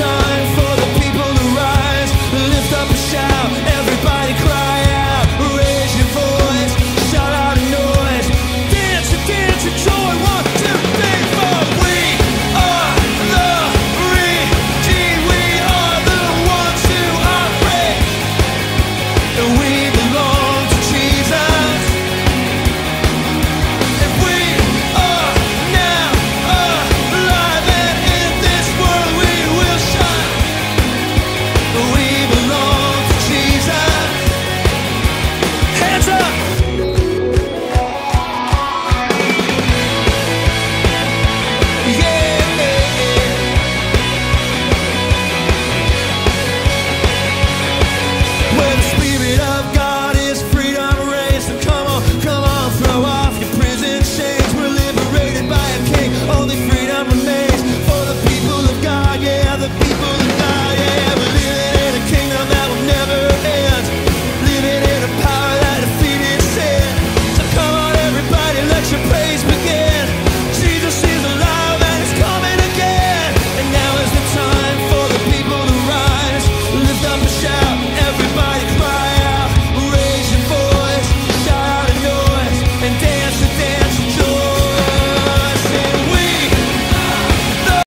time for